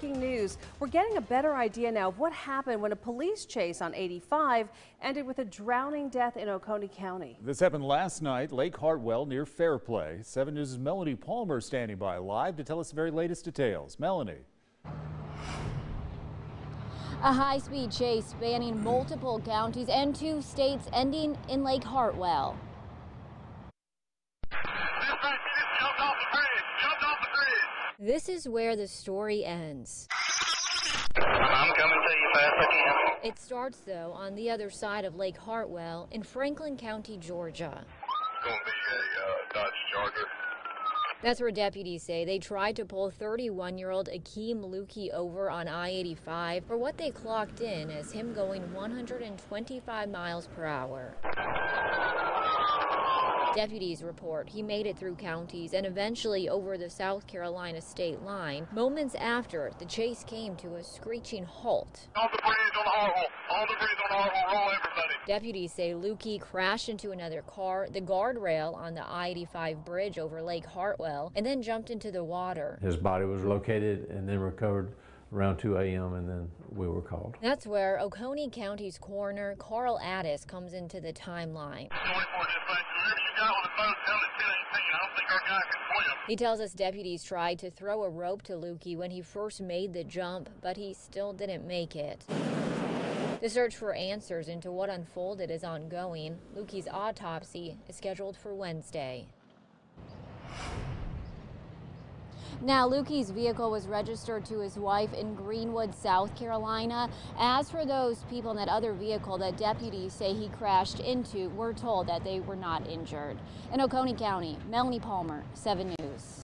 Breaking news. We're getting a better idea now of what happened when a police chase on 85 ended with a drowning death in Oconee County. This happened last night, Lake Hartwell near Fair Play. 7 News' Melanie Palmer standing by live to tell us the very latest details. Melanie. A high-speed chase spanning multiple counties and two states ending in Lake Hartwell. This is where the story ends. I'm coming to you fast I can. It starts, though, on the other side of Lake Hartwell in Franklin County, Georgia. It's going to be a uh, Dodge Charger. That's where deputies say they tried to pull 31 year old Akeem Lukey over on I 85 for what they clocked in as him going 125 miles per hour. Deputies report he made it through counties and eventually over the South Carolina state line moments after the chase came to a screeching halt. On the bridge on the Hartwell. On the bridge on the Hartwell. Roll everybody. Deputies say Lukey crashed into another car, the guardrail on the I 85 bridge over Lake Hartwell, and then jumped into the water. His body was located and then recovered around 2 a.m. and then we were called. That's where Oconee County's coroner Karl Addis comes into the timeline. He tells us deputies tried to throw a rope to Lukey when he first made the jump, but he still didn't make it. The search for answers into what unfolded is ongoing. Lukey's autopsy is scheduled for Wednesday. Now, Lukey's vehicle was registered to his wife in Greenwood, South Carolina. As for those people in that other vehicle that deputies say he crashed into, we're told that they were not injured. In Oconee County, Melanie Palmer, 7 News.